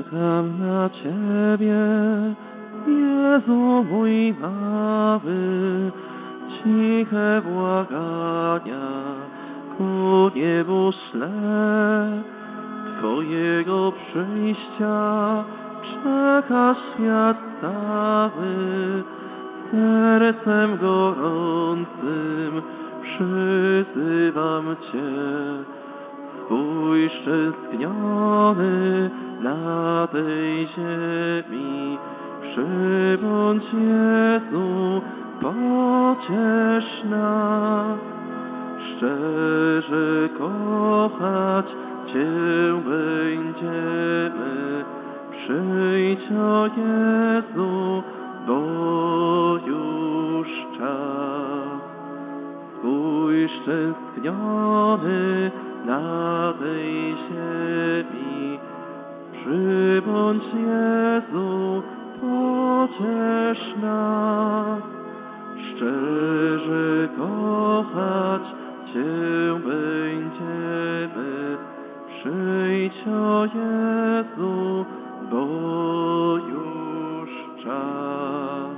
Czekam na Ciebie, Jezu mój mały, ciche błagania ku niebu szle. Twojego przyjścia czeka świat cały, sercem gorącym przyzywam Cię. Spójrz tęskniony na tej ziemi, przybądź Jezu, pociesz nas. Szczerze kochać Cię będziemy, przyjdź o Jezu, bo już czas. Spójrz tęskniony na tej ziemi, przybądź Jezu, pociesz nas. Szczerze kochać Cię będziemy, przyjdź o Jezu, bo już czas.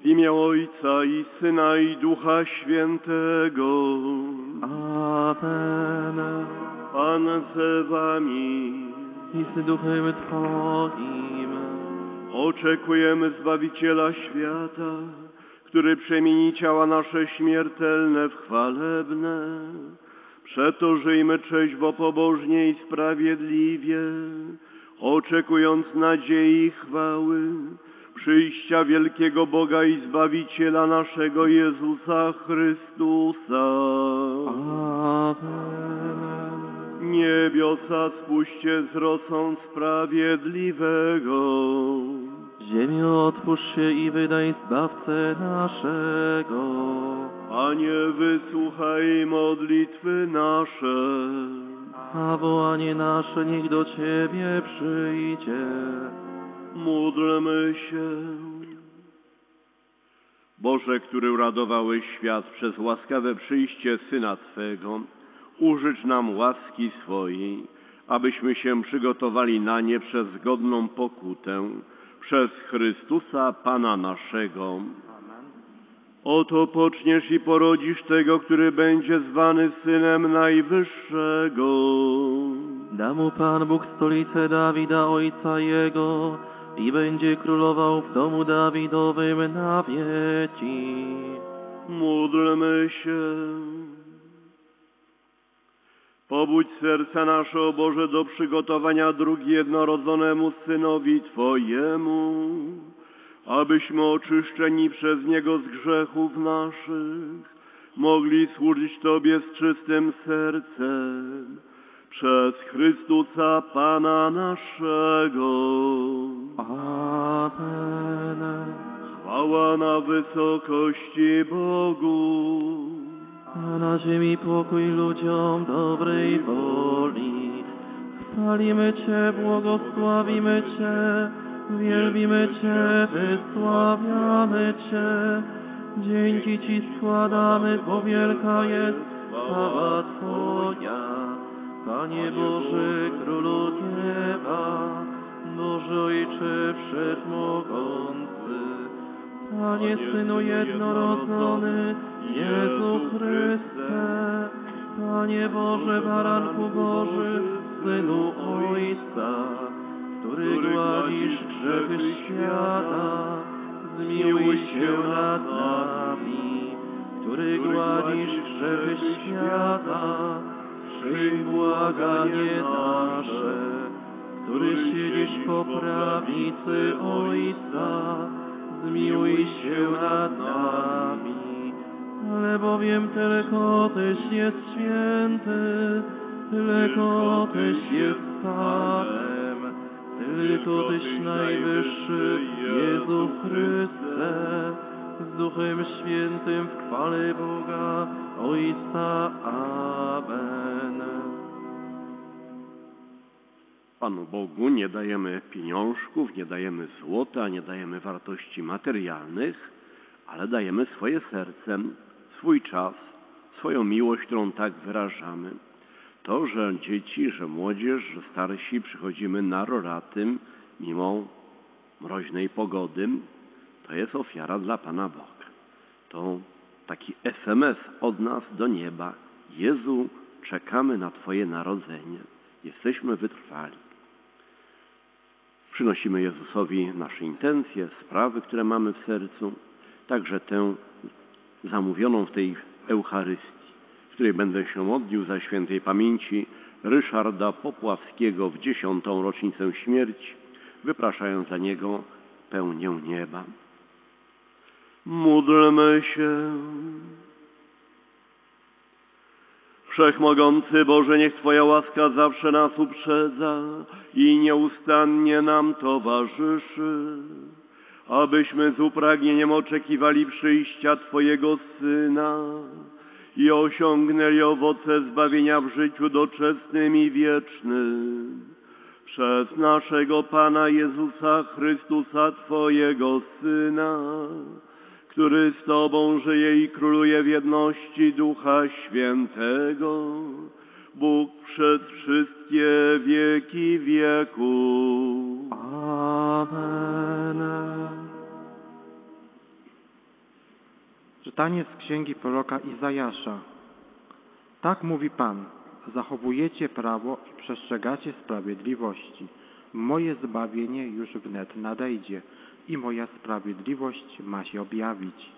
W imię Ojca i Syna i Ducha Świętego. Amen. Pan z wami. I z duchem Twoim. Oczekujemy Zbawiciela świata, który przemieni ciała nasze śmiertelne w chwalebne. Przeto żyjmy trzeźwo, pobożnie i sprawiedliwie, oczekując nadziei i chwały, przyjścia wielkiego Boga i Zbawiciela naszego Jezusa Chrystusa. Amen. Niebiosa spuśćcie z rosą sprawiedliwego. Ziemio otwórz się i wydaj Zbawcę naszego. Panie, wysłuchaj modlitwy nasze. A wołanie nasze niech do Ciebie przyjdzie. Módlmy się. Boże, który uradowałeś świat przez łaskawe przyjście Syna Twego, użycz nam łaski swojej, abyśmy się przygotowali na nie przez godną pokutę, przez Chrystusa Pana naszego. Oto poczniesz i porodzisz tego, który będzie zwany Synem Najwyższego. Da mu Pan Bóg stolicę Dawida, ojca jego, i będzie królował w domu Dawidowym na wieki. Módlmy się. Pobudź serca nasze, o Boże, do przygotowania dróg jednorodzonemu Synowi Twojemu, abyśmy oczyszczeni przez Niego z grzechów naszych mogli służyć Tobie z czystym sercem przez Chrystusa Pana naszego. Amen. Chwała na wysokości Bogu. A na ziemi pokój ludziom dobrej woli. Chwalimy Cię, błogosławimy Cię, wielbimy Cię, wysławiamy Cię. Dzięki Ci składamy, bo wielka jest chwała Twoja. Panie Boży, Królu nieba, Boże Ojcze Wszechmogący, Panie Synu jednorodzony, Jezu Chryste, Panie Boże, Baranku Boży, Synu Ojca, który gładzisz grzechy świata, zmiłuj się nad nami, który gładzisz grzechy świata, przyjm błaganie nasze, który siedzisz po prawicy Ojca, zmiłuj się nad nami. Ale bowiem tylko Tyś jest święty, tylko Tyś jest Panem, tylko Tyś najwyższy, Jezu Chryste, z Duchem Świętym w chwale Boga, Ojca. Amen. Panu Bogu nie dajemy pieniążków, nie dajemy złota, nie dajemy wartości materialnych, ale dajemy swoje serce, swój czas, swoją miłość, którą tak wyrażamy. To, że dzieci, że młodzież, że starsi przychodzimy na roratym mimo mroźnej pogody, to jest ofiara dla Pana Boga. To taki SMS od nas do nieba. Jezu, czekamy na Twoje narodzenie. Jesteśmy wytrwali. Przynosimy Jezusowi nasze intencje, sprawy, które mamy w sercu, także tę zamówioną w tej Eucharystii, w której będę się modlił za świętej pamięci Ryszarda Popławskiego w dziesiątą rocznicę śmierci, wypraszając za niego pełnię nieba. Módlmy się. Wszechmogący Boże, niech Twoja łaska zawsze nas uprzedza i nieustannie nam towarzyszy, abyśmy z upragnieniem oczekiwali przyjścia Twojego Syna i osiągnęli owoce zbawienia w życiu doczesnym i wiecznym. Przez naszego Pana Jezusa Chrystusa, Twojego Syna, który z Tobą żyje i króluje w jedności Ducha Świętego, Bóg przez wszystkie wieki wieków. Amen. Czytanie z księgi proroka Izajasza. Tak mówi Pan: Zachowujecie prawo i przestrzegacie sprawiedliwości. Moje zbawienie już wnet nadejdzie i moja sprawiedliwość ma się objawić.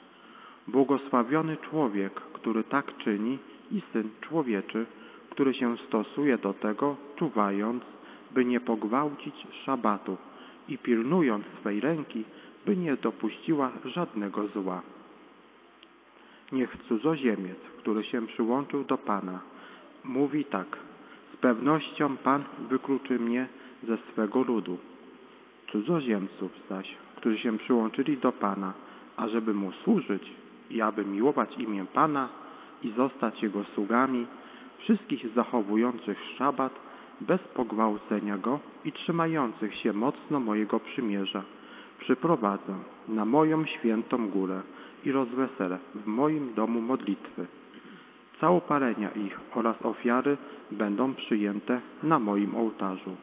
Błogosławiony człowiek, który tak czyni, i syn człowieczy, który się stosuje do tego, czuwając, by nie pogwałcić szabatu i pilnując swej ręki, by nie dopuściła żadnego zła. Niech cudzoziemiec, który się przyłączył do Pana, mówi tak: Z pewnością Pan wykluczy mnie ze swego ludu. Cudzoziemców zaś, którzy się przyłączyli do Pana, ażeby Mu służyć i aby miłować imię Pana i zostać Jego sługami, wszystkich zachowujących szabat bez pogwałcenia Go i trzymających się mocno mojego przymierza, przyprowadzę na moją świętą górę i rozweselę w moim domu modlitwy. Całopalenia ich oraz ofiary będą przyjęte na moim ołtarzu.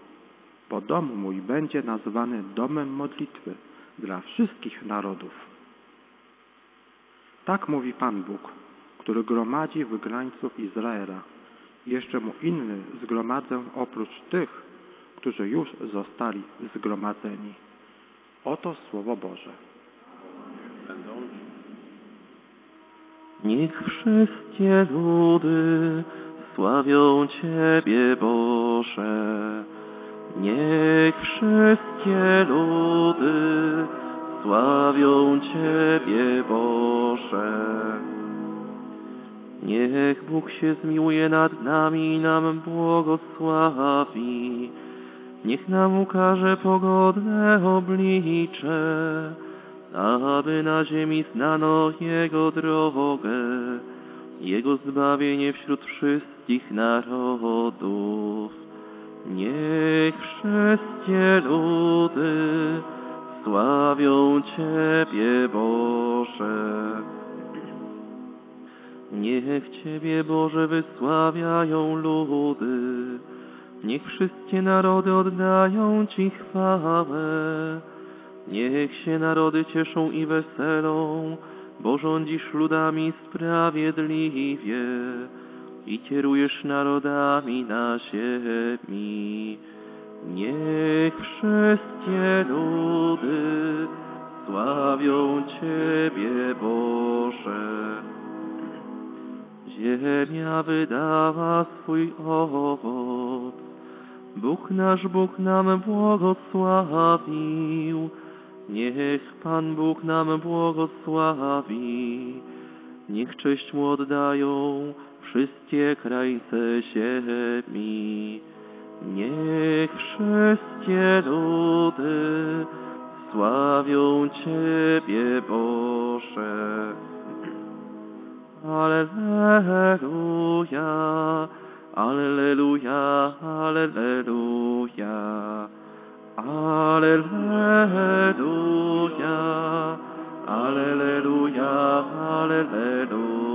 Bo dom mój będzie nazwany domem modlitwy dla wszystkich narodów. Tak mówi Pan Bóg, który gromadzi wygrańców Izraela. Jeszcze mu inny zgromadzę oprócz tych, którzy już zostali zgromadzeni. Oto Słowo Boże. Niech wszystkie ludy sławią Ciebie, Boże. Niech wszystkie ludy sławią Ciebie, Boże. Niech Bóg się zmiłuje nad nami i nam błogosławi. Niech nam ukaże pogodne oblicze, aby na ziemi znano Jego drogę, Jego zbawienie wśród wszystkich narodów. Niech wszystkie ludy sławią Ciebie, Boże. Niech Ciebie, Boże, wysławiają ludy, niech wszystkie narody oddają Ci chwałę. Niech się narody cieszą i weselą, bo rządzisz ludami sprawiedliwie i kierujesz narodami na ziemi. Niech wszystkie ludy sławią Ciebie, Boże. Ziemia wydała swój owoc, Bóg nasz Bóg nam błogosławił. Niech Pan Bóg nam błogosławi. Niech cześć Mu oddają wszystkie krańce ziemi. Niech wszystkie ludy sławią Ciebie, Boże. Alleluja, Alleluja, Alleluja. Alleluja, Alleluja, Alleluja.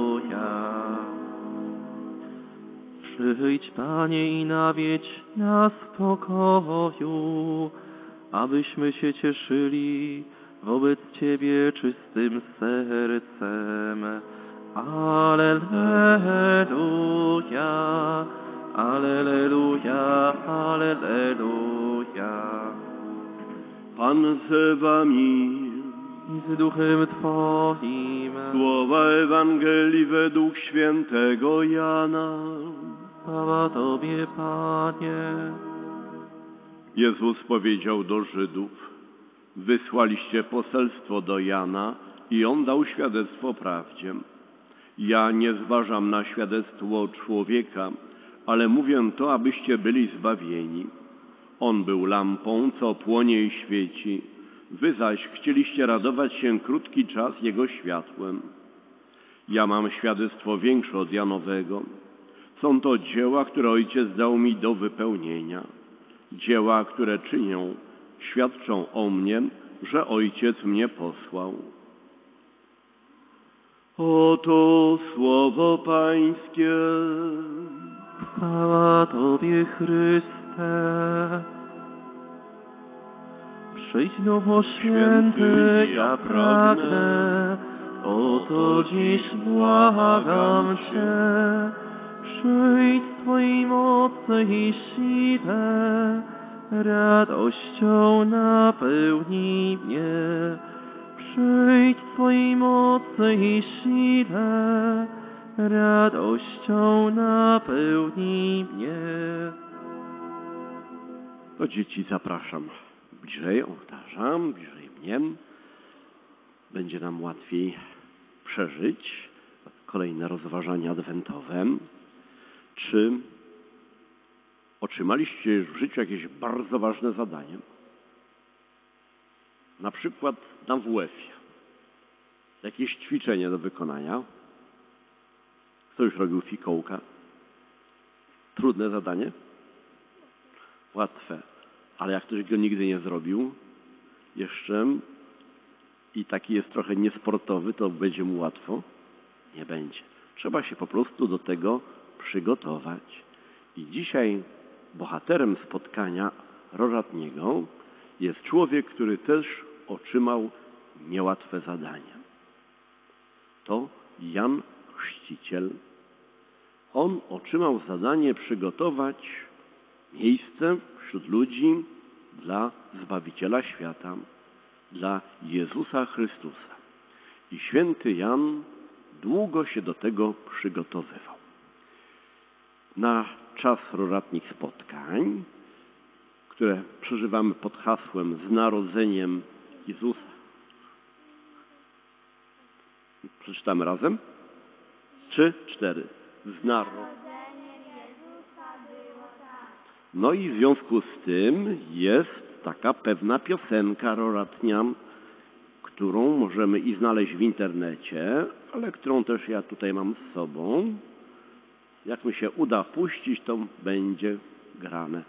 Przyjdź, Panie, i nawiedź nas w pokoju, abyśmy się cieszyli wobec Ciebie czystym sercem. Alleluja, Alleluja, Alleluja. Pan z wami. I z duchem Twoim. Słowa Ewangelii według świętego Jana. Chwała Tobie, Panie. Jezus powiedział do Żydów, wysłaliście poselstwo do Jana i on dał świadectwo prawdzie. Ja nie zważam na świadectwo człowieka, ale mówię to, abyście byli zbawieni. On był lampą, co płonie i świeci. Wy zaś chcieliście radować się krótki czas Jego światłem. Ja mam świadectwo większe od Janowego. Są to dzieła, które Ojciec dał mi do wypełnienia. Dzieła, które czynią, świadczą o mnie, że Ojciec mnie posłał. Oto słowo Pańskie. Chwała Tobie, Chryste. Przyjdź Duchu Święty, ja pragnę, o to dziś błagam Cię. Przyjdź Twojej mocy i sile, radością napełnij mnie. Przyjdź Twojej mocy i sile, radością napełnij mnie. To dzieci zapraszam bliżej ołtarza, bliżej mnie. Będzie nam łatwiej przeżyć kolejne rozważania adwentowe. Czy otrzymaliście w życiu jakieś bardzo ważne zadanie? Na przykład na WF-ie. Jakieś ćwiczenie do wykonania. Kto już robił fikołka? Trudne zadanie? Łatwe. Ale jak ktoś go nigdy nie zrobił, jeszcze i taki jest trochę niesportowy, to będzie mu łatwo? Nie będzie. Trzeba się po prostu do tego przygotować. I dzisiaj bohaterem spotkania rożatniego jest człowiek, który też otrzymał niełatwe zadania. To Jan Chrzciciel. On otrzymał zadanie przygotować miejsce wśród ludzi dla Zbawiciela świata, dla Jezusa Chrystusa. I święty Jan długo się do tego przygotowywał. Na czas roratnich spotkań, które przeżywamy pod hasłem z narodzeniem Jezusa. Przeczytamy razem? Trzy, cztery. Z narodzeniem no i w związku z tym jest taka pewna piosenka roratnia, którą możemy i znaleźć w internecie, ale którą też ja tutaj mam z sobą. Jak mi się uda puścić, to będzie grane.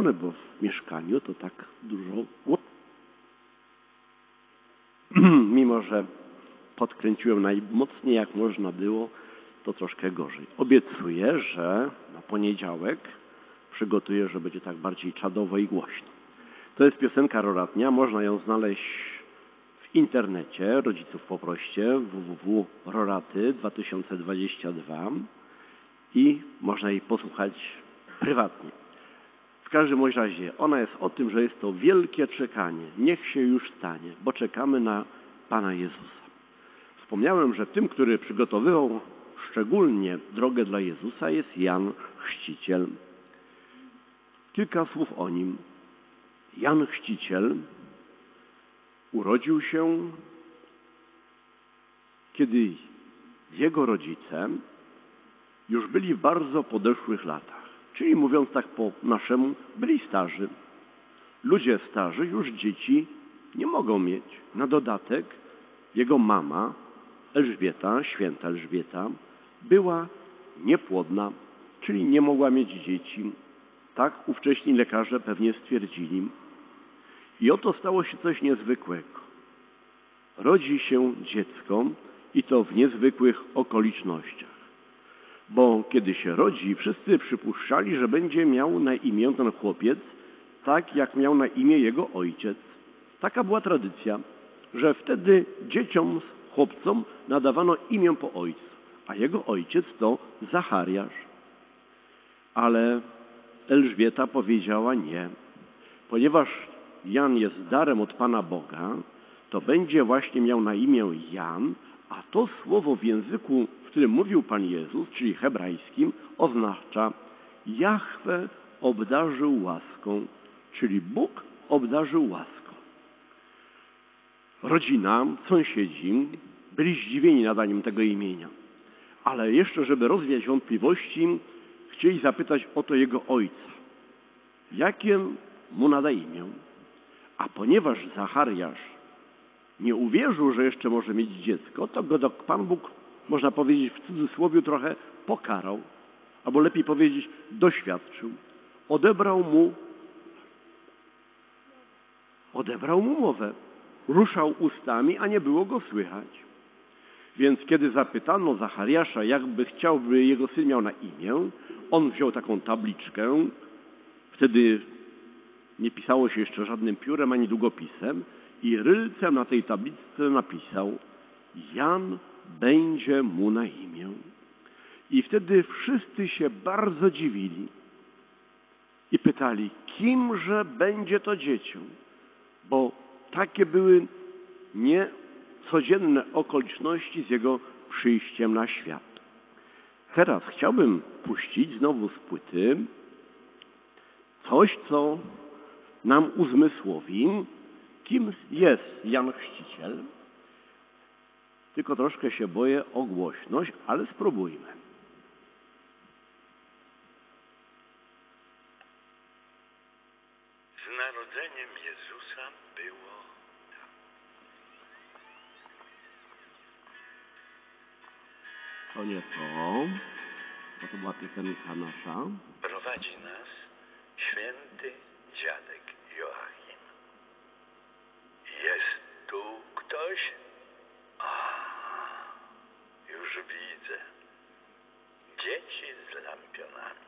Bo w mieszkaniu to tak dużo. Mimo, że podkręciłem najmocniej jak można było, to troszkę gorzej. Obiecuję, że na poniedziałek przygotuję, że będzie tak bardziej czadowo i głośno. To jest piosenka Roratnia, można ją znaleźć w internecie, rodziców poproście, www.roraty 2022 i można jej posłuchać prywatnie. W każdym razie ona jest o tym, że jest to wielkie czekanie. Niech się już stanie, bo czekamy na Pana Jezusa. Wspomniałem, że tym, który przygotowywał szczególnie drogę dla Jezusa jest Jan Chrzciciel. Kilka słów o nim. Jan Chrzciciel urodził się, kiedy jego rodzice już byli w bardzo podeszłych latach. Czyli mówiąc tak po naszemu, byli starzy. Ludzie starzy już dzieci nie mogą mieć. Na dodatek jego mama, Elżbieta, święta Elżbieta, była niepłodna, czyli nie mogła mieć dzieci. Tak ówcześni lekarze pewnie stwierdzili. I oto stało się coś niezwykłego. Rodzi się dziecko i to w niezwykłych okolicznościach. Bo kiedy się rodzi, wszyscy przypuszczali, że będzie miał na imię ten chłopiec tak, jak miał na imię jego ojciec. Taka była tradycja, że wtedy dzieciom, chłopcom nadawano imię po ojcu, a jego ojciec to Zachariasz. Ale Elżbieta powiedziała nie, ponieważ Jan jest darem od Pana Boga, to będzie właśnie miał na imię Jan, a to słowo w języku, którym mówił Pan Jezus, czyli hebrajskim, oznacza Jahwe obdarzył łaską, czyli Bóg obdarzył łaską. Rodzina, sąsiedzi byli zdziwieni nadaniem tego imienia, ale jeszcze, żeby rozwiać wątpliwości, chcieli zapytać o to jego ojca. Jakie mu nada imię? A ponieważ Zachariasz nie uwierzył, że jeszcze może mieć dziecko, to go Pan Bóg, można powiedzieć w cudzysłowie, trochę pokarał, albo lepiej powiedzieć, doświadczył. Odebrał mu, odebrał mu mowę. Ruszał ustami, a nie było go słychać. Więc kiedy zapytano Zachariasza, jakby chciałby jego syn miał na imię, on wziął taką tabliczkę, wtedy nie pisało się jeszcze żadnym piórem ani długopisem i rylcem na tej tabliczce napisał Jan będzie mu na imię. I wtedy wszyscy się bardzo dziwili i pytali, kimże będzie to dziecię? Bo takie były niecodzienne okoliczności z jego przyjściem na świat. Teraz chciałbym puścić znowu z płyty coś, co nam uzmysłowi, kim jest Jan Chrzciciel. Tylko troszkę się boję o głośność, ale spróbujmy. Z narodzeniem Jezusa było tak. To nie to, bo to była piosenka nasza. Prowadzi nas święty dziadek Joachim. Jest tu ktoś? A, już widzę. Dzieci z lampionami.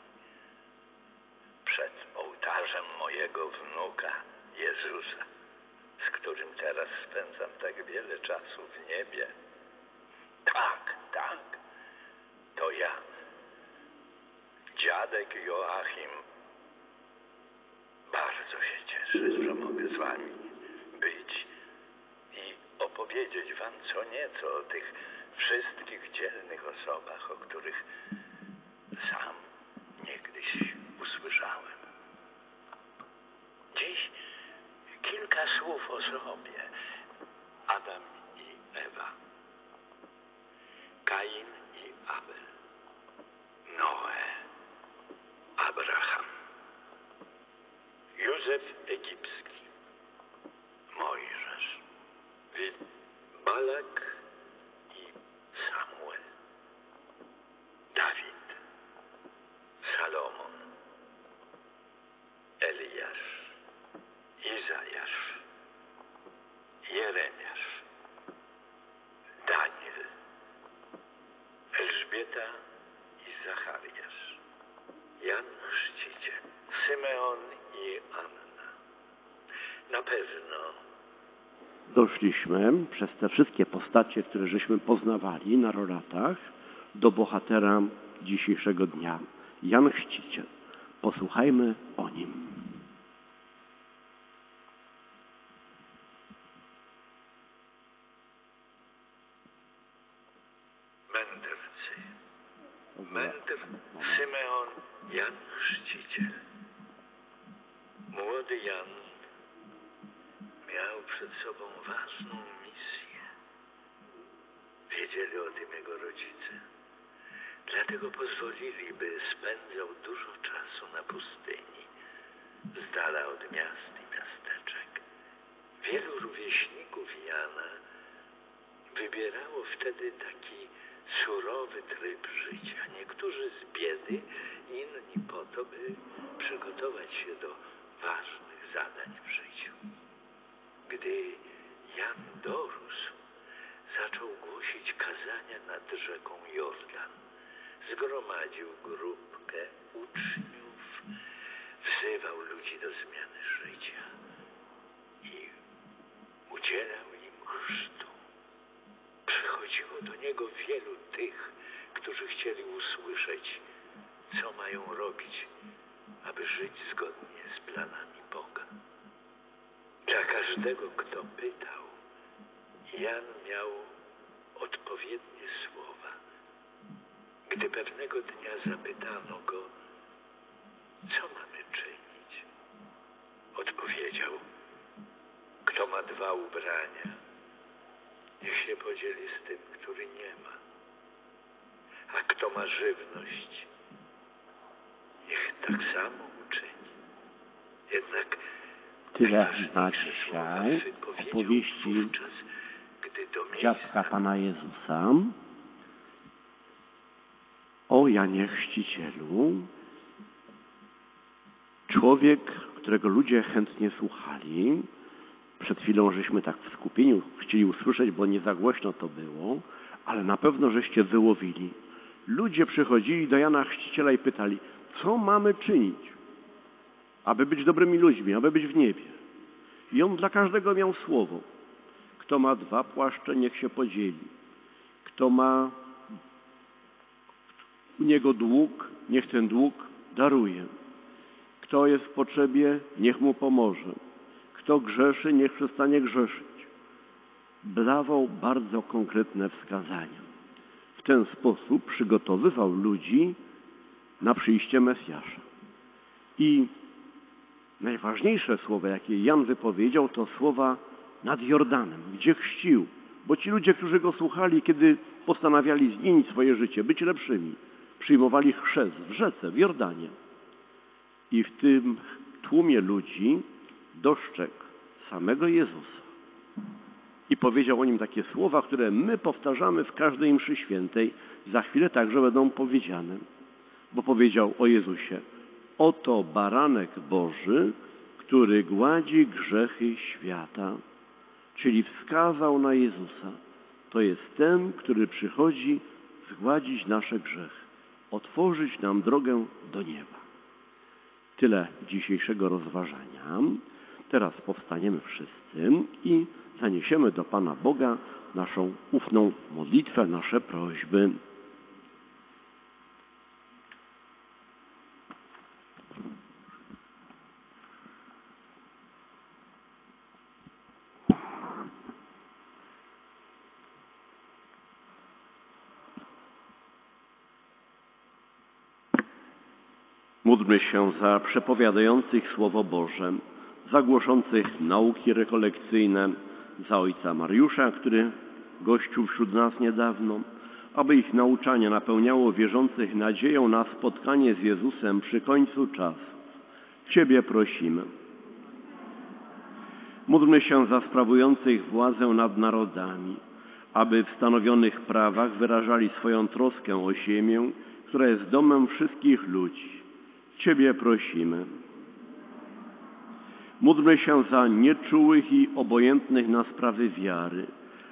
Przed ołtarzem mojego wnuka Jezusa, z którym teraz spędzam tak wiele czasu w niebie. Tak, tak, to ja. Dziadek Joachim bardzo się cieszę, że mogę z wami być i opowiedzieć wam co nieco o tych wszystkich dzielnych osobach, o których sam niegdyś usłyszałem. Dziś kilka słów o sobie. Adam i Ewa. Kain i Abel. Noe. Abraham. Józef Egipski, Mojżesz, i Balak i Jan Chrzciciel, Symeon i Anna. Na pewno Doszliśmy przez te wszystkie postacie, które żeśmy poznawali na roratach, do bohatera dzisiejszego dnia, Jan Chrzciciel. Posłuchajmy o nim. mędrcy. Mędr Symeon Jan Chrzciciel. Młody Jan miał przed sobą ważną misję. Wiedzieli o tym jego rodzice. Dlatego pozwolili, by spędzał dużo czasu na pustyni, z dala od miast i miasteczek. Wielu rówieśników Jana wybierało wtedy taki surowy tryb życia. Niektórzy z biedy, inni po to, by przygotować się do ważnych zadań w życiu. Gdy Jan dorósł, zaczął głosić kazania nad rzeką Jordan. Zgromadził grupkę uczniów, wzywał ludzi do zmiany życia i udzielał im chrztu. Przychodziło do niego wielu tych, którzy chcieli usłyszeć, co mają robić, aby żyć zgodnie z planami. Dla każdego, kto pytał, Jan miał odpowiednie słowa. Gdy pewnego dnia zapytano go, co mamy czynić, odpowiedział, kto ma dwa ubrania, niech się podzieli z tym, który nie ma. A kto ma żywność, niech tak samo Tyle dzisiaj wypowiedział opowieści dziadka Pana Jezusa o Janie Chrzcicielu. Człowiek, którego ludzie chętnie słuchali. Przed chwilą żeśmy tak w skupieniu chcieli usłyszeć, bo nie za głośno to było, ale na pewno żeście wyłowili. Ludzie przychodzili do Jana Chrzciciela i pytali, co mamy czynić, aby być dobrymi ludźmi, aby być w niebie. I on dla każdego miał słowo. Kto ma dwa płaszcze, niech się podzieli. Kto ma u niego dług, niech ten dług daruje. Kto jest w potrzebie, niech mu pomoże. Kto grzeszy, niech przestanie grzeszyć. Dawał bardzo konkretne wskazania. W ten sposób przygotowywał ludzi na przyjście Mesjasza. I najważniejsze słowa, jakie Jan wypowiedział, to słowa nad Jordanem, gdzie chrzcił. Bo ci ludzie, którzy go słuchali, kiedy postanawiali zmienić swoje życie, być lepszymi, przyjmowali chrzest w rzece, w Jordanie. I w tym tłumie ludzi dostrzegł samego Jezusa. I powiedział o nim takie słowa, które my powtarzamy w każdej mszy świętej. Za chwilę także będą powiedziane. Bo powiedział o Jezusie: Oto baranek Boży, który gładzi grzechy świata. Czyli wskazał na Jezusa. To jest ten, który przychodzi zgładzić nasze grzechy, otworzyć nam drogę do nieba. Tyle dzisiejszego rozważania. Teraz powstaniemy wszyscy i zaniesiemy do Pana Boga naszą ufną modlitwę, nasze prośby. Módlmy się za przepowiadających Słowo Boże, za głoszących nauki rekolekcyjne, za ojca Mariusza, który gościł wśród nas niedawno, aby ich nauczanie napełniało wierzących nadzieją na spotkanie z Jezusem przy końcu czasu. Ciebie prosimy. Módlmy się za sprawujących władzę nad narodami, aby w stanowionych prawach wyrażali swoją troskę o ziemię, która jest domem wszystkich ludzi. Ciebie prosimy. Módlmy się za nieczułych i obojętnych na sprawy wiary,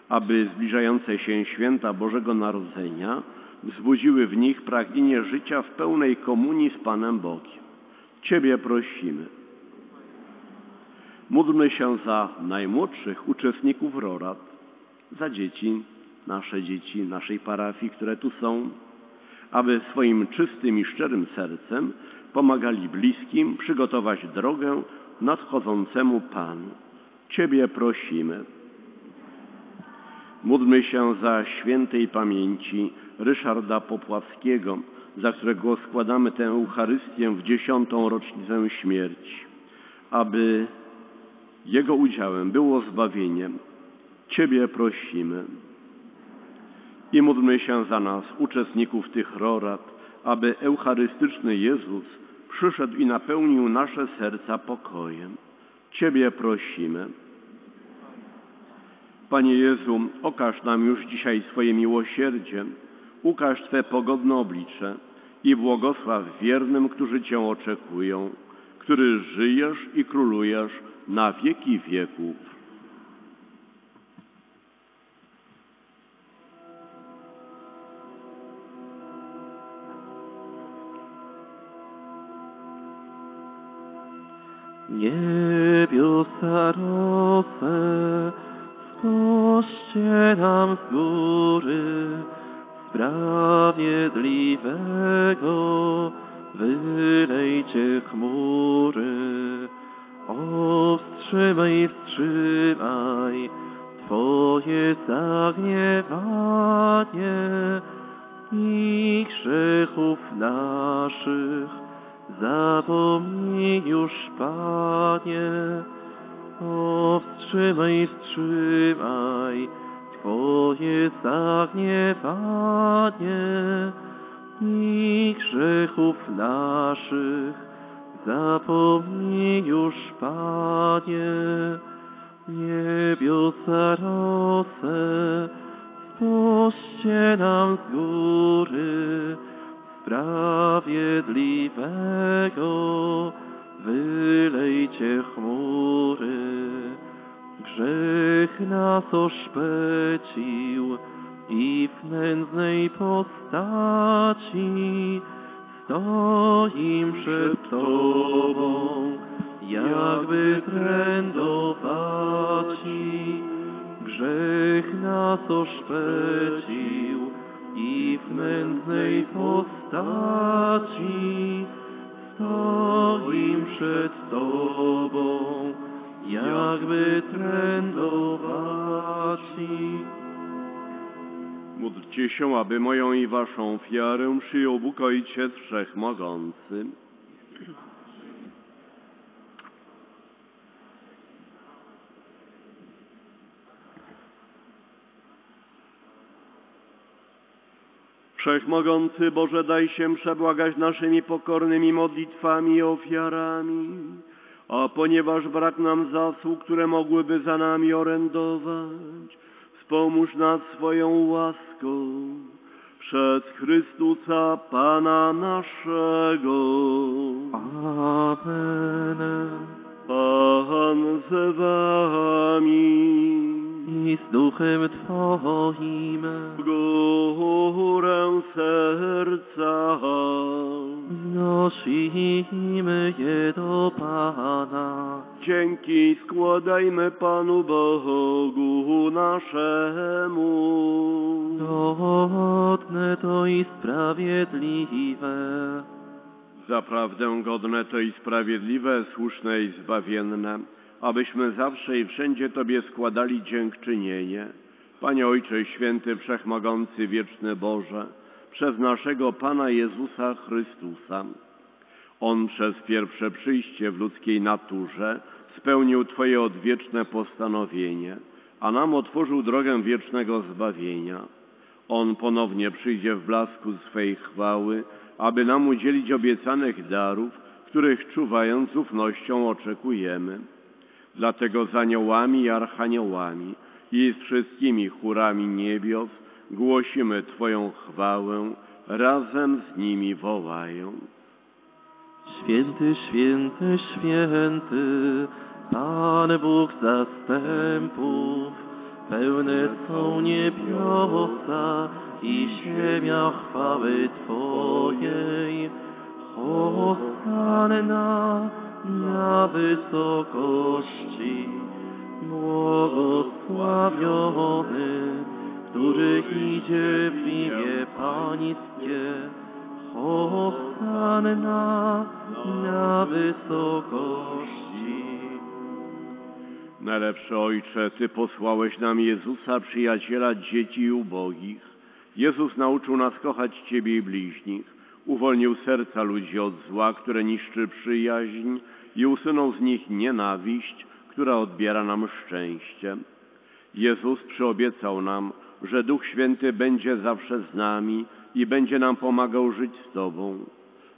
aby zbliżające się święta Bożego Narodzenia wzbudziły w nich pragnienie życia w pełnej komunii z Panem Bogiem. Ciebie prosimy. Módlmy się za najmłodszych uczestników RORAT, za dzieci, nasze dzieci, naszej parafii, które tu są, aby swoim czystym i szczerym sercem pomagali bliskim przygotować drogę nadchodzącemu Panu. Ciebie prosimy. Módlmy się za świętej pamięci Ryszarda Popławskiego, za którego składamy tę Eucharystię w dziesiątą rocznicę śmierci, aby jego udziałem było zbawienie. Ciebie prosimy. I módlmy się za nas, uczestników tych rorat, aby eucharystyczny Jezus przyszedł i napełnił nasze serca pokojem. Ciebie prosimy. Panie Jezu, okaż nam już dzisiaj swoje miłosierdzie, ukaż Twe pogodne oblicze i błogosław wiernym, którzy Cię oczekują, który żyjesz i królujesz na wieki wieków. Niebiosa rosę, spoście nam z góry sprawiedliwego, wylejcie chmury. O, wstrzymaj, wstrzymaj Twoje zagniewanie i grzechów naszych zapomnij już, Panie. O, wstrzymaj, Twoje zagniewanie i grzechów naszych zapomnij już, Panie. Niebiosa rosę, spoście nam z brazos waszą Bóg Ojciec Wszechmogący. Wszechmogący Boże, daj się przebłagać naszymi pokornymi modlitwami i ofiarami, a ponieważ brak nam zasług, które mogłyby za nami orędować, wspomóż nas swoją łaską przez Chrystusa Pana naszego. Amen. Pan z wami. I z duchem Twoim W górę serca znosimy je do Pana. Dzięki składajmy Panu Bogu naszemu. Godne to i sprawiedliwe. Zaprawdę godne to i sprawiedliwe, słuszne i zbawienne, abyśmy zawsze i wszędzie Tobie składali dziękczynienie. Panie Ojcze Święty, Wszechmogący, Wieczny Boże, przez naszego Pana Jezusa Chrystusa. On przez pierwsze przyjście w ludzkiej naturze spełnił Twoje odwieczne postanowienie, a nam otworzył drogę wiecznego zbawienia. On ponownie przyjdzie w blasku swej chwały, aby nam udzielić obiecanych darów, których czuwając z ufnością oczekujemy. Dlatego z aniołami i archaniołami i z wszystkimi chórami niebios głosimy Twoją chwałę, razem z nimi wołając. Święty, święty, święty, Pan Bóg zastępów, pełne są niebiosa i ziemia chwały Twojej. Hosanna na wysokości, błogosławiony, który idzie w imię Pańskie. Hosanna na wysokości. Najlepszy Ojcze, Ty posłałeś nam Jezusa, przyjaciela dzieci i ubogich. Jezus nauczył nas kochać Ciebie i bliźnich. Uwolnił serca ludzi od zła, które niszczy przyjaźń i usunął z nich nienawiść, która odbiera nam szczęście. Jezus przyobiecał nam, że Duch Święty będzie zawsze z nami i będzie nam pomagał żyć z Tobą.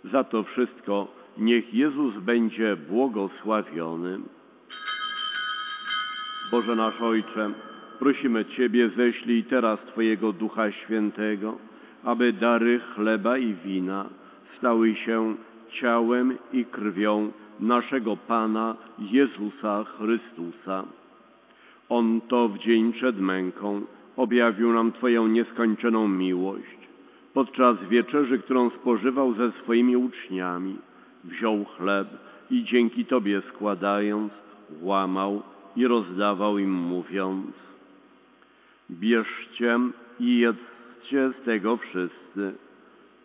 Za to wszystko niech Jezus będzie błogosławiony. Boże nasz Ojcze, prosimy Ciebie, ześlij teraz Twojego Ducha Świętego, aby dary chleba i wina stały się ciałem i krwią naszego Pana Jezusa Chrystusa. On to w dzień przed męką objawił nam Twoją nieskończoną miłość. Podczas wieczerzy, którą spożywał ze swoimi uczniami, wziął chleb i dzięki Tobie składając, łamał i rozdawał im mówiąc Bierzcie i jedzcie z tego wszyscy.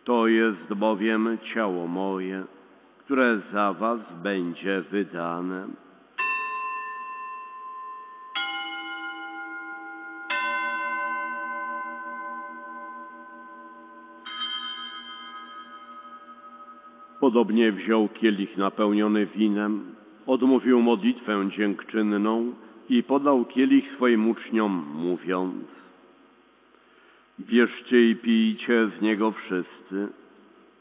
To jest bowiem ciało moje, które za was będzie wydane. Podobnie wziął kielich napełniony winem, odmówił modlitwę dziękczynną i podał kielich swoim uczniom, mówiąc Bierzcie i pijcie z niego wszyscy,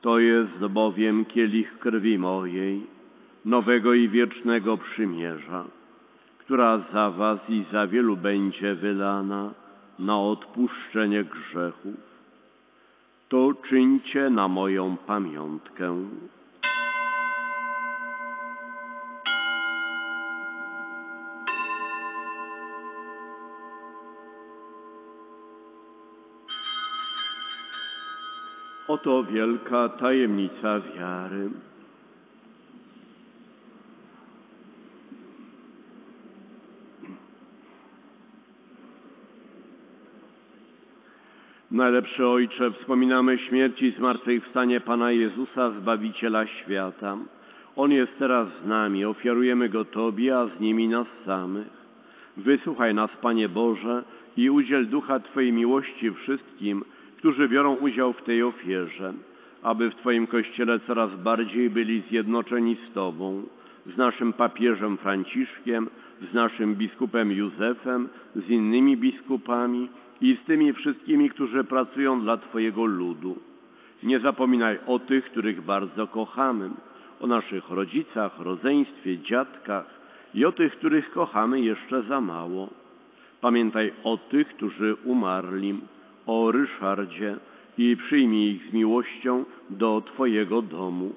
to jest bowiem kielich krwi mojej, nowego i wiecznego przymierza, która za was i za wielu będzie wylana na odpuszczenie grzechów. To czyńcie na moją pamiątkę. Oto wielka tajemnica wiary. Najlepszy Ojcze, wspominamy śmierć i zmartwychwstanie Pana Jezusa, Zbawiciela świata. On jest teraz z nami, ofiarujemy Go Tobie, a z nimi nas samych. Wysłuchaj nas, Panie Boże, i udziel ducha Twojej miłości wszystkim, którzy biorą udział w tej ofierze, aby w Twoim Kościele coraz bardziej byli zjednoczeni z Tobą, z naszym papieżem Franciszkiem, z naszym biskupem Józefem, z innymi biskupami i z tymi wszystkimi, którzy pracują dla Twojego ludu. Nie zapominaj o tych, których bardzo kochamy, o naszych rodzicach, rodzeństwie, dziadkach i o tych, których kochamy jeszcze za mało. Pamiętaj o tych, którzy umarli, o Ryszardzie i przyjmij ich z miłością do Twojego domu.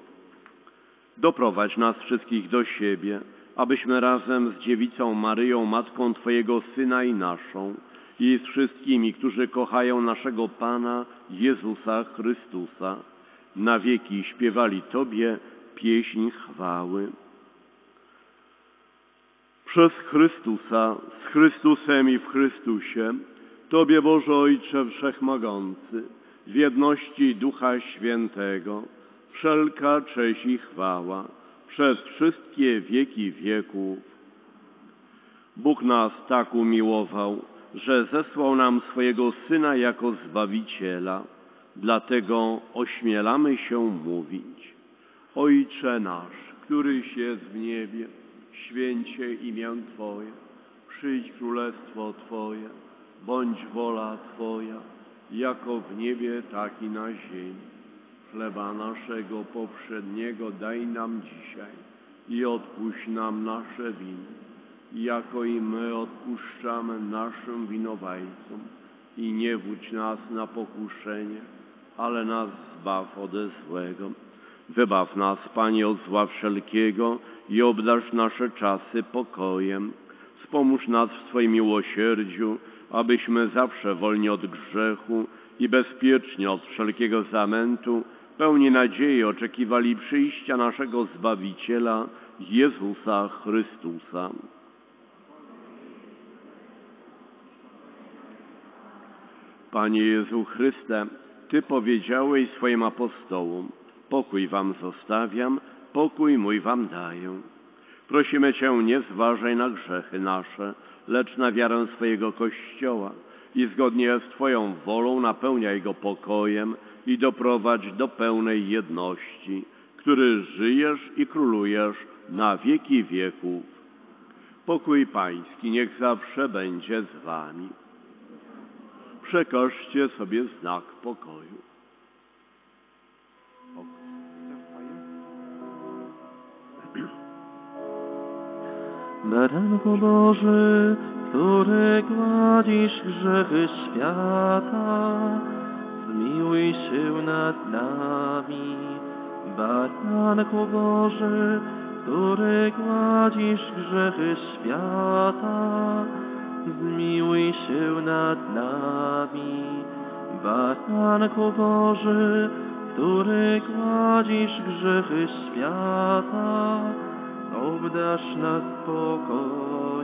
Doprowadź nas wszystkich do siebie, abyśmy razem z dziewicą Maryją, matką Twojego Syna i naszą, i z wszystkimi, którzy kochają naszego Pana Jezusa Chrystusa, na wieki śpiewali Tobie pieśń chwały. Przez Chrystusa, z Chrystusem i w Chrystusie, Tobie Boże Ojcze Wszechmogący, w jedności Ducha Świętego, wszelka cześć i chwała przez wszystkie wieki wieków. Bóg nas tak umiłował, że zesłał nam swojego Syna jako Zbawiciela, dlatego ośmielamy się mówić. Ojcze nasz, któryś jest w niebie, święcie imię Twoje, przyjdź królestwo Twoje, bądź wola Twoja, jako w niebie, tak i na ziemi. Chleba naszego poprzedniego daj nam dzisiaj i odpuść nam nasze winy, jako i my odpuszczamy naszym winowajcom. I nie wódź nas na pokuszenie, ale nas zbaw ode złego. Wybaw nas, Panie, od zła wszelkiego i obdarz nasze czasy pokojem. Wspomóż nas w swoim miłosierdziu, abyśmy zawsze wolni od grzechu i bezpiecznie od wszelkiego zamętu, pełni nadziei oczekiwali przyjścia naszego Zbawiciela, Jezusa Chrystusa. Panie Jezu Chryste, Ty powiedziałeś swoim apostołom, pokój wam zostawiam, pokój mój wam daję. Prosimy Cię, nie zważaj na grzechy nasze, lecz na wiarę swojego Kościoła i zgodnie z Twoją wolą napełniaj go pokojem i doprowadź do pełnej jedności, który żyjesz i królujesz na wieki wieków. Pokój Pański niech zawsze będzie z Wami. Przekażcie sobie znak pokoju. Baranku Boży, który gładzisz grzechy świata, zmiłuj się nad nami. Baranku Boży, który gładzisz grzechy świata, zmiłuj się nad nami. Baranku Boży, który gładzisz grzechy świata, obdasz nas spokojem.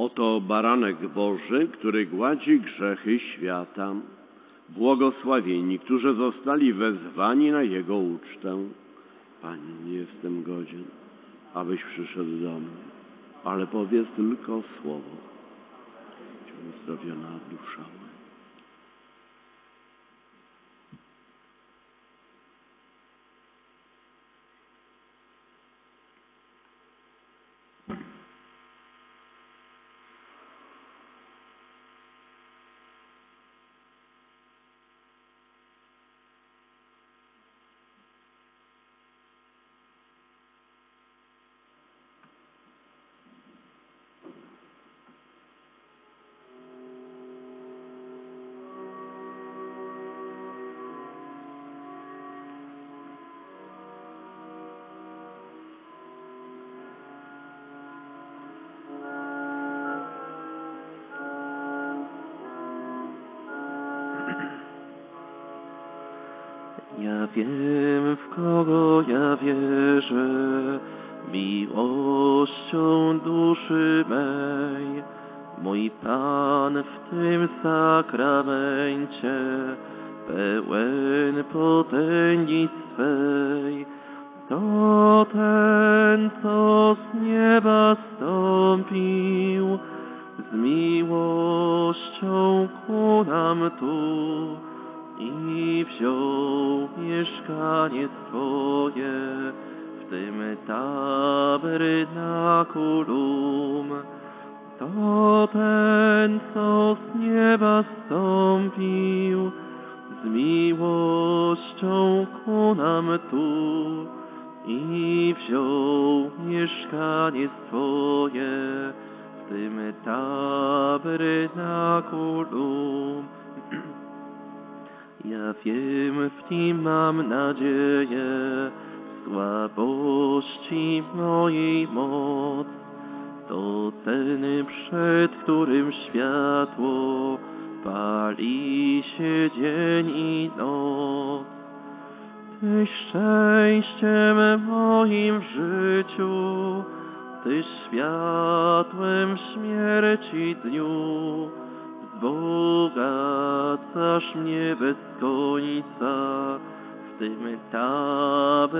Oto baranek Boży, który gładzi grzechy świata. Błogosławieni, którzy zostali wezwani na Jego ucztę. Panie, nie jestem godzien, abyś przyszedł do mnie, ale powiedz tylko słowo. Cię uzdrowiona dusza wiem, w kogo ja wierzę, miłością duszy mej. Mój Pan w tym sakramencie, pełen potęgi swej, to ten, co z nieba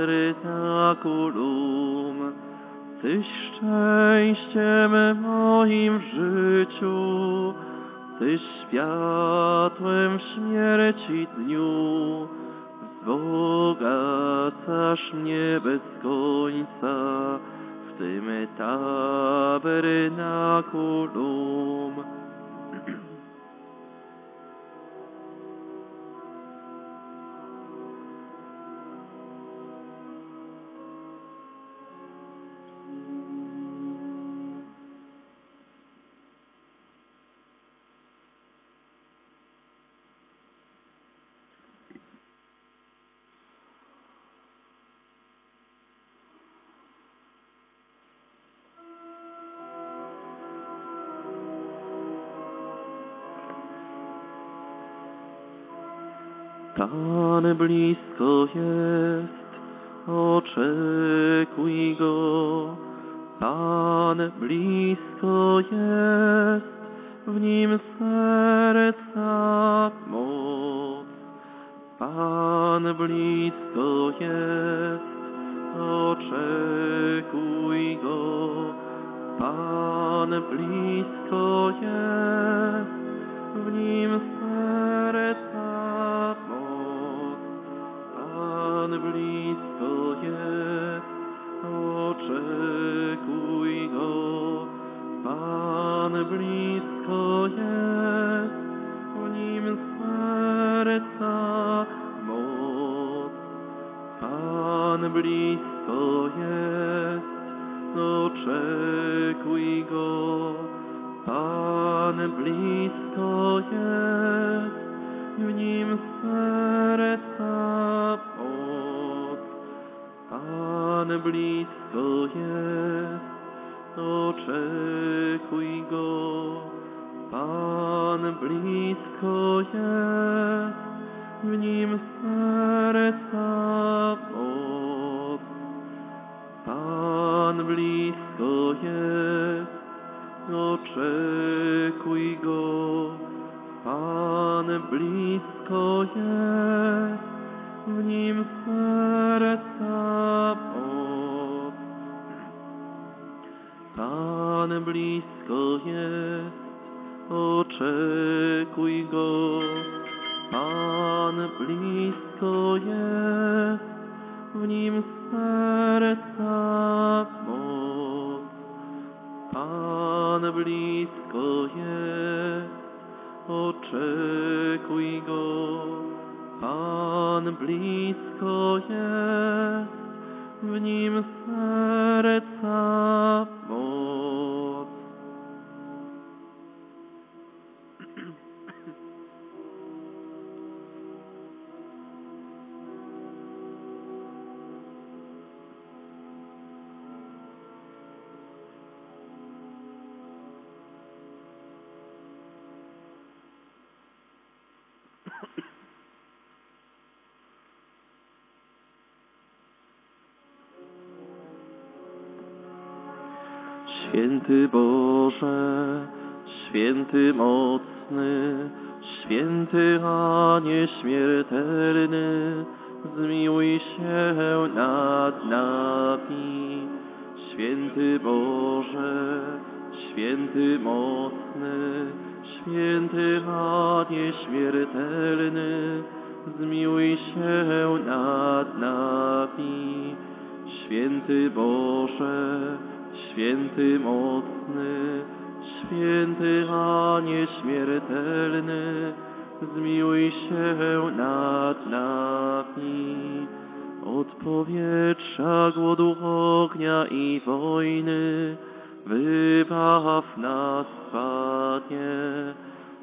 tabernakulum. Ty szczęściem moim w życiu, Ty światłem w śmierci dniu, wzbogacasz mnie bez końca w tym tabernakulum. Moc. Pan blisko jest, oczekuj Go. Pan blisko jest, w Nim serca moc. Pan blisko jest, oczekuj Go. Pan blisko jest, w Nim serca moc. Pan blisko jest, oczekuj Go. Pan blisko jest, w Nim serca moc. Pan blisko jest, oczekuj Go. Pan blisko jest, w Nim serca moc. Pan blisko jest, oczekuj Go. Pan blisko jest, w Nim serca moc. Święty Boże, święty mocny, święty a nieśmiertelny, zmiłuj się nad nami. Święty Boże, święty mocny, święty a nieśmiertelny, zmiłuj się nad nami. Święty Boże, święty mocny, święty a nieśmiertelny, zmiłuj się nad nami. Od powietrza, głodu ognia i wojny, wybaw nas, Panie.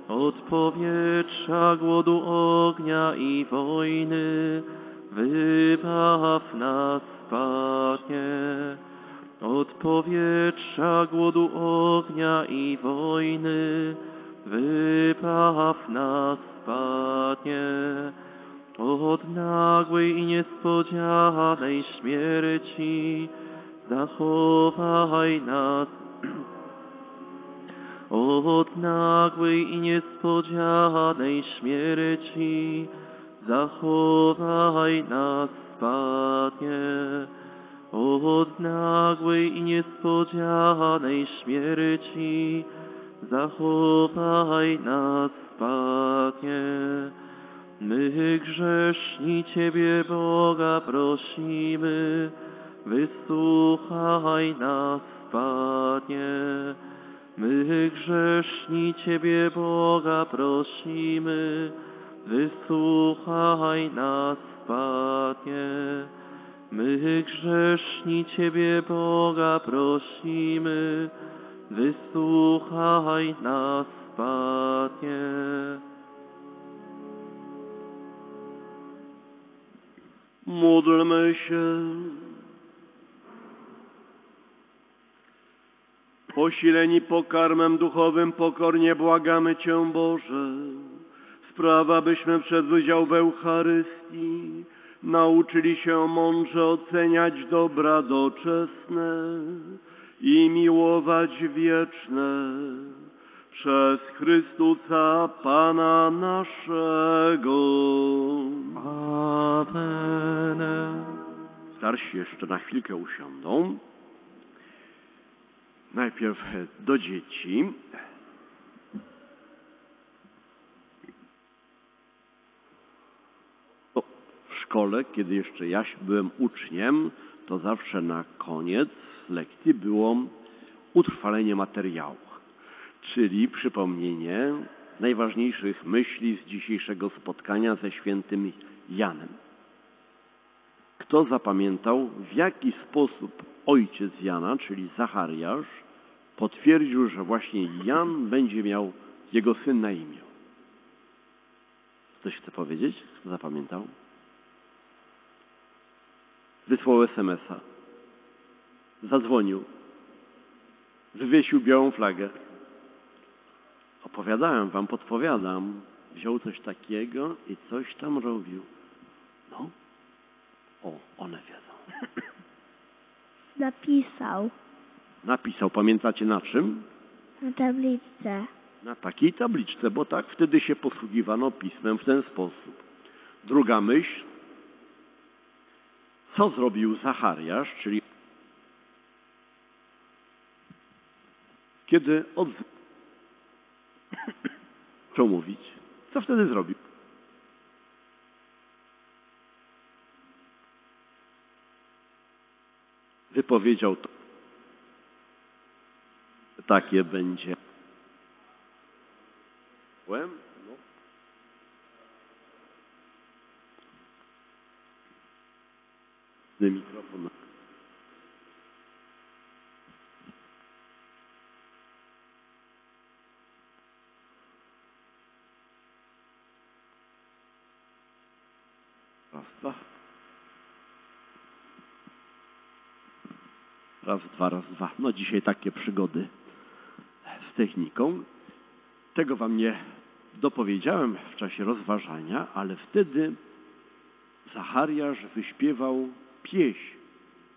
Od powietrza, głodu ognia i wojny, wybaw nas, Panie. Od powietrza, głodu ognia i wojny, wybaw nas, Panie. Od nagłej i niespodzianej śmierci, zachowaj nas. Od nagłej i niespodzianej śmierci, zachowaj nas, Panie. Od nagłej i niespodzianej śmierci, zachowaj nas, Panie. My grzeszni Ciebie, Boga, prosimy, wysłuchaj nas, Panie. My grzeszni Ciebie, Boga, prosimy, wysłuchaj nas, Panie. My grzeszni Ciebie, Boga, prosimy, wysłuchaj nas, Panie. Módlmy się. Posileni pokarmem duchowym pokornie błagamy Cię, Boże. Sprawa, byśmy przez udział w Eucharystii nauczyli się mądrze oceniać dobra doczesne i miłować wieczne przez Chrystusa Pana naszego. Amen. Starsi jeszcze na chwilkę usiądą. Najpierw do dzieci. O, W szkole, kiedy jeszcze ja byłem uczniem, to zawsze na koniec lekcji było utrwalenie materiału, czyli przypomnienie najważniejszych myśli z dzisiejszego spotkania ze świętym Janem. Kto zapamiętał, w jaki sposób ojciec Jana, czyli Zachariasz, potwierdził, że właśnie Jan będzie miał jego syn na imię? Ktoś chce powiedzieć? Kto zapamiętał? Wysłał SMS-a. Zadzwonił. Wywiesił białą flagę. Opowiadałem wam, podpowiadam. Wziął coś takiego i coś tam robił. No, o, one wiedzą. Napisał Napisał, pamiętacie na czym? na tabliczce. Na takiej tabliczce, bo tak wtedy się posługiwano pismem w ten sposób. Druga myśl. Co zrobił Zachariasz, czyli kiedy od... Co mówić? Co wtedy zrobił? Wypowiedział to. Takie będzie. Byłem? No. Mikrofon. Raz, dwa. Raz, dwa, raz, dwa. No dzisiaj takie przygody z techniką. Tego wam nie dopowiedziałem w czasie rozważania, ale wtedy Zachariasz wyśpiewał pieśń.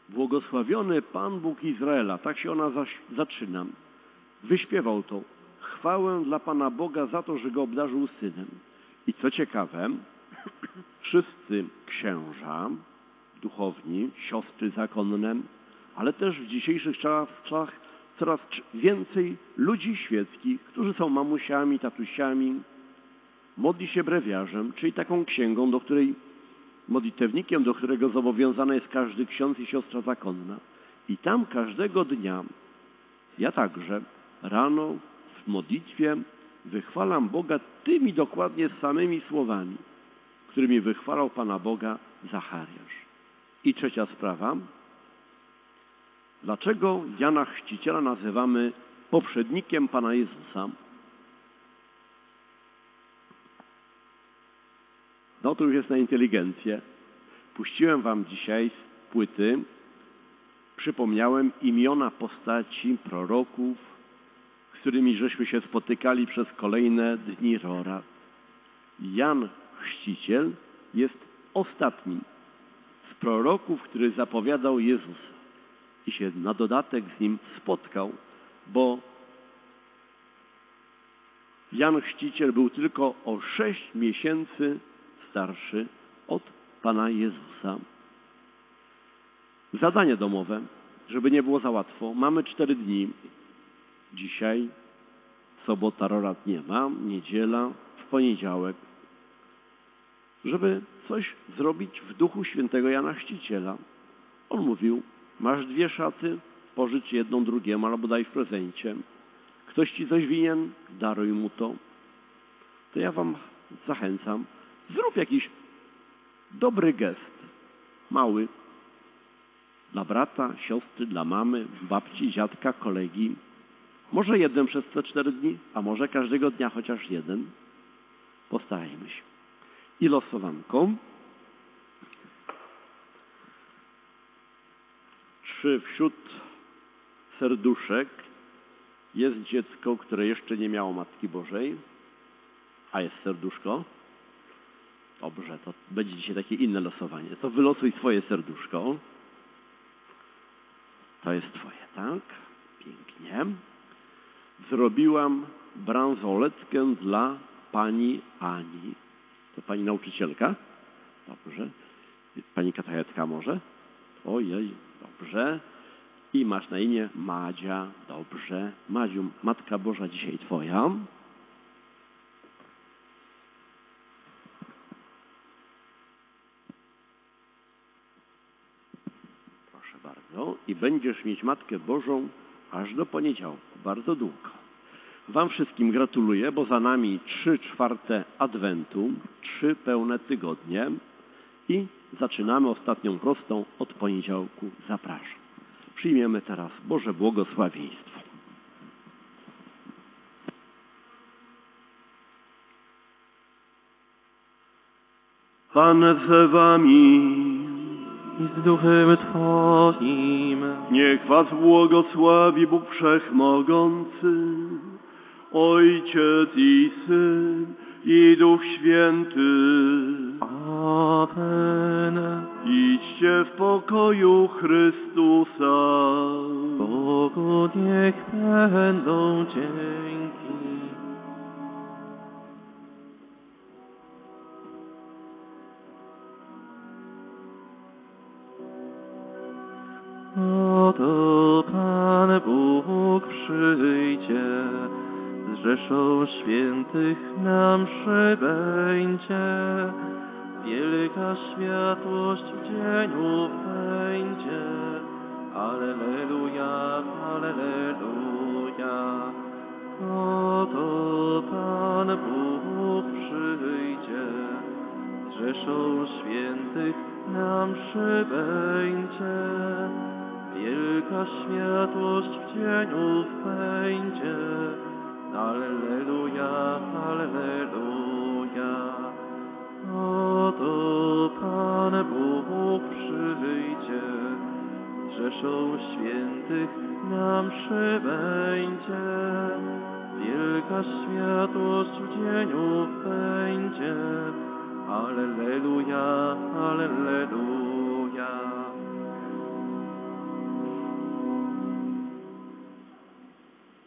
Błogosławiony Pan Bóg Izraela. Tak się ona zaczyna. Wyśpiewał to. Chwałę dla Pana Boga za to, że go obdarzył synem. I co ciekawe, wszyscy księża, duchowni, siostry zakonne, ale też w dzisiejszych czasach coraz więcej ludzi świeckich, którzy są mamusiami, tatusiami, modli się brewiarzem, czyli taką księgą, do której modlitewnikiem, do którego zobowiązany jest każdy ksiądz i siostra zakonna. I tam każdego dnia, ja także, rano w modlitwie wychwalam Boga tymi dokładnie samymi słowami, którymi wychwalał Pana Boga Zachariasz. I trzecia sprawa. Dlaczego Jana Chrzciciela nazywamy poprzednikiem Pana Jezusa? No to już jest na inteligencję. Puściłem wam dzisiaj z płyty, przypomniałem imiona postaci proroków, z którymi żeśmy się spotykali przez kolejne dni Rora. Jan Chrzciciel jest ostatnim z proroków, który zapowiadał Jezusa i się na dodatek z nim spotkał, bo Jan Chrzciciel był tylko o sześć miesięcy starszy od Pana Jezusa. Zadanie domowe, żeby nie było za łatwo. Mamy cztery dni. Dzisiaj, sobota, rorat nie ma, niedziela, w poniedziałek. Żeby coś zrobić w duchu świętego Jana Chrzciciela. On mówił, masz dwie szaty, pożycz jedną drugiemu albo daj w prezencie. Ktoś ci coś winien, daruj mu to. To ja wam zachęcam, zrób jakiś dobry gest, mały, dla brata, siostry, dla mamy, babci, dziadka, kolegi. Może jeden przez te cztery dni, a może każdego dnia chociaż jeden. Postarajmy się. I losowanką. Czy wśród serduszek jest dziecko, które jeszcze nie miało Matki Bożej? A jest serduszko? Dobrze, to będzie dzisiaj takie inne losowanie. To wylosuj swoje serduszko. To jest twoje, tak? Pięknie. Zrobiłam bransoletkę dla pani Ani. To pani nauczycielka? Dobrze. Pani katechetka może? Ojej, dobrze. I masz na imię Madzia. Dobrze. Madziu, Matka Boża dzisiaj twoja. Bardzo. I będziesz mieć Matkę Bożą aż do poniedziałku. Bardzo długo. Wam wszystkim gratuluję, bo za nami trzy czwarte Adwentu, trzy pełne tygodnie i zaczynamy ostatnią prostą od poniedziałku. Zapraszam. Przyjmiemy teraz Boże błogosławieństwo. Pan z wami. Z duchem Twoim. Niech was błogosławi Bóg Wszechmogący, Ojciec i Syn i Duch Święty. Amen. Idźcie w pokoju Chrystusa. Bogu niech będą dzięki. Oto Pan Bóg przyjdzie, z rzeszą świętych nam przybędzie. Wielka światłość w dzieniu będzie. Alleluja, alleluja. Oto Pan Bóg przyjdzie, z rzeszą świętych nam przybędzie. Wielka światłość w cieniu będzie. Alleluja, alleluja. Oto Pan Bóg przyjdzie, rzeszą świętych nam przybędzie. Wielka światłość w dzieniu będzie. Alleluja, alleluja.